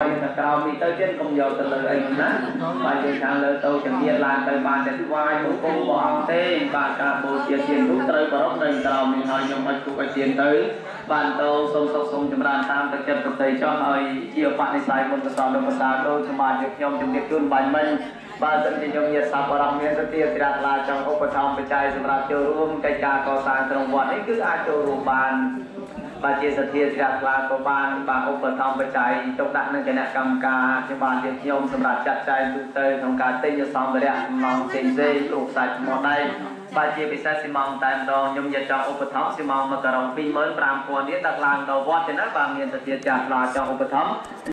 តែក្រោមនេះទៅទៀតកុំយកទៅលើអីណាបើយើងខាងលើទៅជំនាញឡើងទៅបានតែស្វាយបង្គំព្រះអង្គទេបាទការបូជាទាននោះត្រូវប្រកនៅក្រោមនេះហើយខ្ញុំឲ្យគូឲ្យទានទៅបានទៅសូមសុខសូមចម្រើនតាមទឹកចិត្តប្រតិចោះឲ្យជាបនិស័យមុនកសលលោកកសាដូចសមាជិកខ្ញុំជំរាបជូនបាញ់មិញបាទសិនជាខ្ញុំញាតិសប្បុរសមានសតិត្រាថ្លាចង់ឧបត្ថម្ភបច្ច័យសម្រាប់ចូលរួមកិច្ចការកសាងក្រុងវត្តនេះគឺអាចចូលរួមបាន បាទជាសធាជ្រះថ្លាក៏បានបាទឧបត្ថម្ភបច្ច័យទុកដាក់នឹងគណៈកម្មការខ្ញុំបានជាខ្ញុំសម្រាប់ចាត់ចែងទូទៅក្នុងការទិញសម្ភារៈសំណងផ្សេងផ្សេងគ្រូខ្សាច់មកដៃបាទជាពិសេសស៊ីម៉ងតែម្ដងខ្ញុំយកចង់ឧបត្ថម្ភស៊ីម៉ង1ការ៉ុង25000រៀលដាក់ឡើងដល់វត្តទេណាបាទមានសធាជ្រះថ្លាចង់ឧបត្ថម្ភ